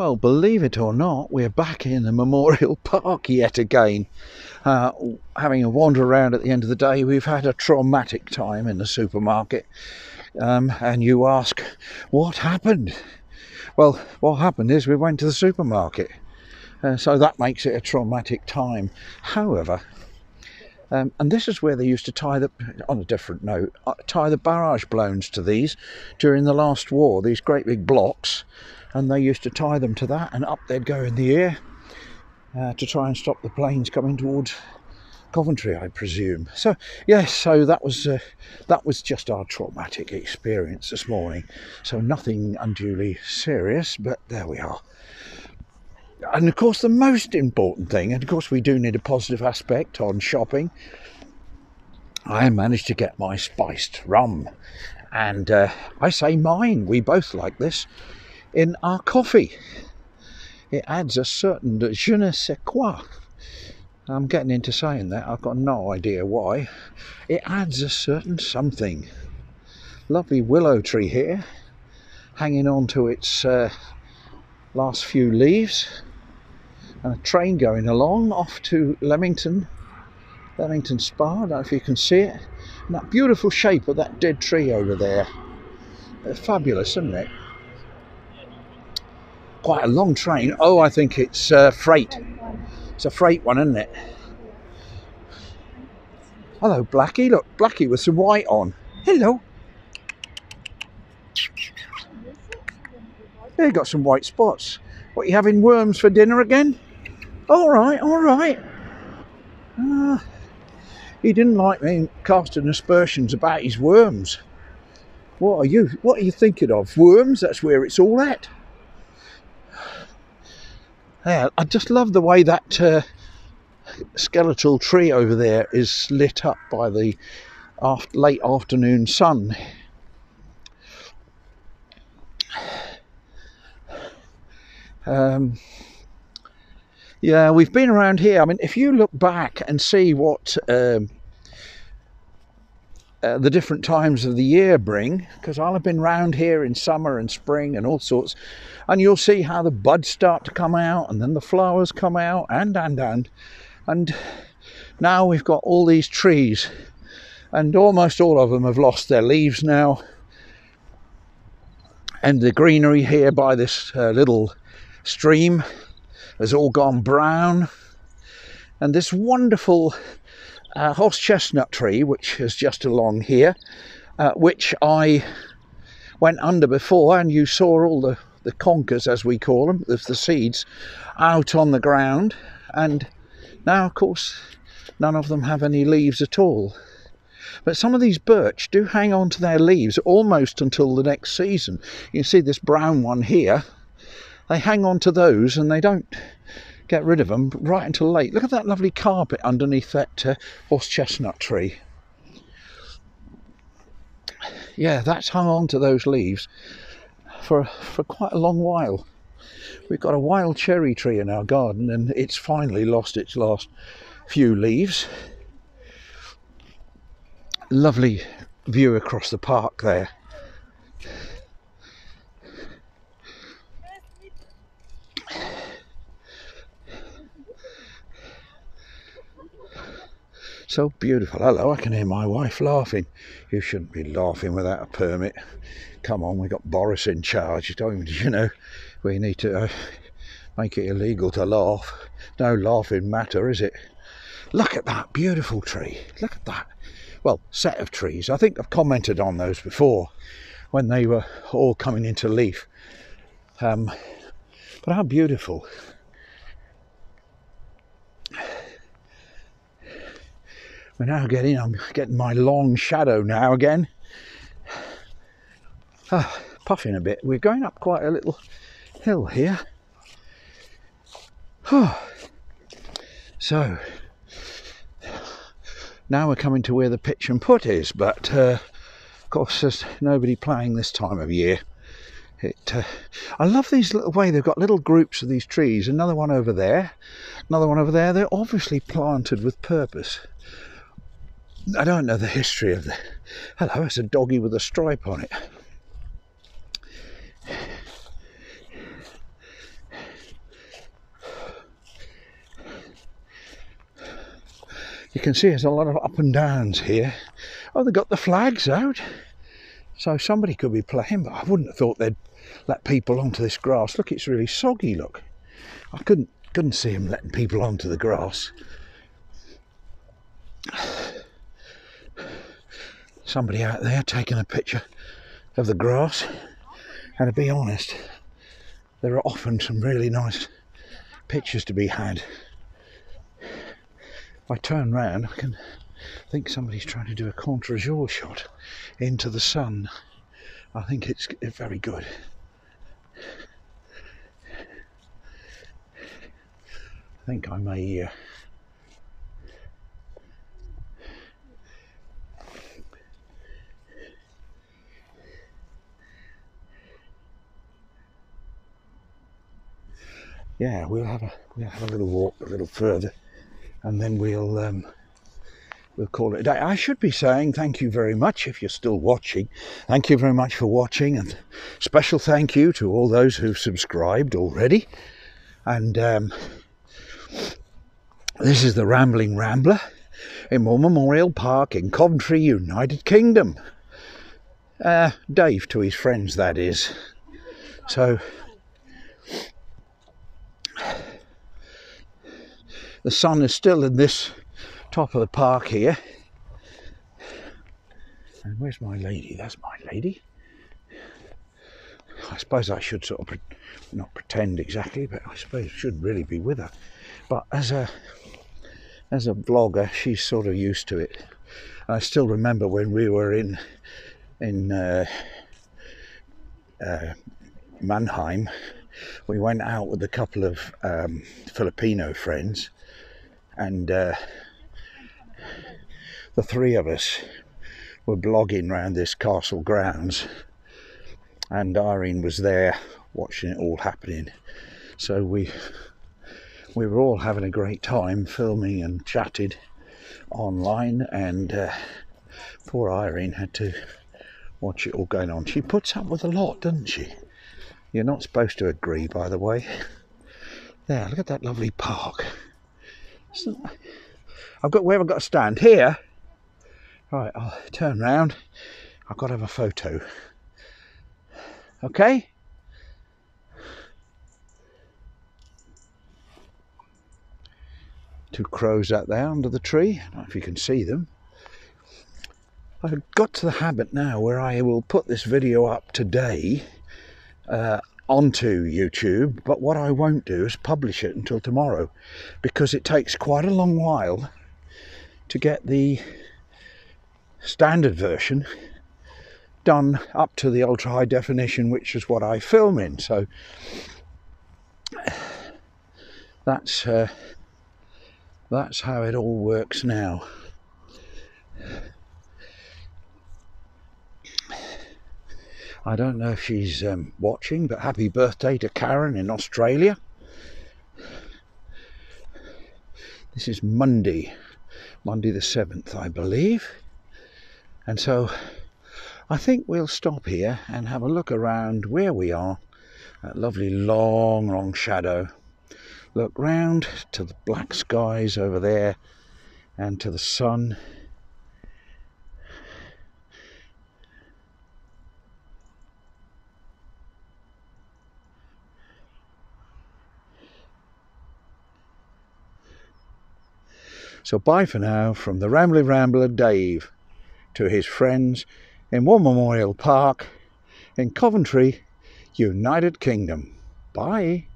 Well, believe it or not, we're back in the Memorial Park yet again. Uh, having a wander around at the end of the day, we've had a traumatic time in the supermarket. Um, and you ask, what happened? Well, what happened is we went to the supermarket. Uh, so that makes it a traumatic time. However, um, and this is where they used to tie the, on a different note, uh, tie the barrage balloons to these during the last war, these great big blocks. And they used to tie them to that, and up they'd go in the air uh, to try and stop the planes coming towards Coventry, I presume. So yes, so that was uh, that was just our traumatic experience this morning. So nothing unduly serious, but there we are. And of course, the most important thing, and of course, we do need a positive aspect on shopping. I managed to get my spiced rum, and uh, I say mine. We both like this in our coffee. It adds a certain je ne sais quoi I'm getting into saying that, I've got no idea why. It adds a certain something. Lovely willow tree here, hanging on to its uh, last few leaves, and a train going along off to Leamington, Leamington Spa. I don't know if you can see it. And that beautiful shape of that dead tree over there. It's fabulous, isn't it? Quite a long train. Oh, I think it's uh, freight. It's a freight one, isn't it? Hello, Blackie. Look, Blackie with some white on. Hello. You got some white spots. What, you having worms for dinner again? All right, all right. Uh, he didn't like me casting aspersions about his worms. What are you? What are you thinking of? Worms? That's where it's all at. Yeah, I just love the way that uh, skeletal tree over there is lit up by the after, late afternoon sun. Um, yeah, we've been around here. I mean, if you look back and see what um, uh, the different times of the year bring, because I'll have been round here in summer and spring and all sorts, and you'll see how the buds start to come out and then the flowers come out and and and and now we've got all these trees and almost all of them have lost their leaves now and the greenery here by this uh, little stream has all gone brown and this wonderful uh, horse chestnut tree which is just along here uh, which I went under before and you saw all the the conkers, as we call them, the, the seeds, out on the ground. And now, of course, none of them have any leaves at all. But some of these birch do hang on to their leaves almost until the next season. You see this brown one here. They hang on to those and they don't get rid of them right until late. Look at that lovely carpet underneath that uh, horse chestnut tree. Yeah, that's hung on to those leaves for, for quite a long while. We've got a wild cherry tree in our garden and it's finally lost its last few leaves. Lovely view across the park there. So beautiful. Hello, I can hear my wife laughing. You shouldn't be laughing without a permit come on, we've got Boris in charge. Don't you know? We need to uh, make it illegal to laugh. No laughing matter, is it? Look at that beautiful tree. Look at that. Well, set of trees. I think I've commented on those before when they were all coming into leaf. Um, but how beautiful. We're now getting, I'm getting my long shadow now again uh, puffing a bit. We're going up quite a little hill here. so now we're coming to where the pitch and putt is, but uh, of course there's nobody playing this time of year. It, uh, I love these little way they've got little groups of these trees. Another one over there, another one over there. They're obviously planted with purpose. I don't know the history of the. Hello, it's a doggy with a stripe on it. You can see there's a lot of up and downs here. Oh, they got the flags out. So somebody could be playing, but I wouldn't have thought they'd let people onto this grass. Look, it's really soggy, look. I couldn't couldn't see them letting people onto the grass. Somebody out there taking a picture of the grass. And to be honest, there are often some really nice pictures to be had. If I turn round, I can think somebody's trying to do a contre jour shot into the sun. I think it's very good. I think I may. Uh, yeah, we'll have a we'll have a little walk a little further, and then we'll um, we'll call it a day. I should be saying thank you very much if you're still watching. Thank you very much for watching, and special thank you to all those who've subscribed already. And um, this is the Rambling Rambler in War Memorial Park in Coventry, United Kingdom. Uh, Dave to his friends, that is. So the sun is still in this top of the park here. And where's my lady? That's my lady. I suppose I should sort of pre- not pretend exactly, but I suppose I should really be with her. But as a as a vlogger, she's sort of used to it. I still remember when we were in in uh, uh, Mannheim, we went out with a couple of um, Filipino friends, and uh, the three of us were vlogging around this castle grounds, and Irene was there watching it all happening. So we we were all having a great time filming and chatted online, and uh, poor Irene had to watch it all going on. She puts up with a lot, doesn't she? You're not supposed to agree, by the way. There, look at that lovely park. I've got where I've got to stand? Here. Right, I'll turn round. I've got to have a photo. Okay? Two crows out there under the tree. I don't know if you can see them. I've got to the habit now where I will put this video up today uh, onto YouTube, but what I won't do is publish it until tomorrow because it takes quite a long while to get the standard version done up to the ultra high definition, which is what I film in. So that's uh, that's how it all works now. I don't know if she's um, watching, but happy birthday to Karen in Australia. This is Monday, Monday the 7th, I believe. And so I think we'll stop here and have a look around where we are. That lovely long, long shadow. Look round to the black skies over there and to the sun So bye for now from the Rambly Rambler Dave to his friends in War Memorial Park in Coventry, United Kingdom. Bye.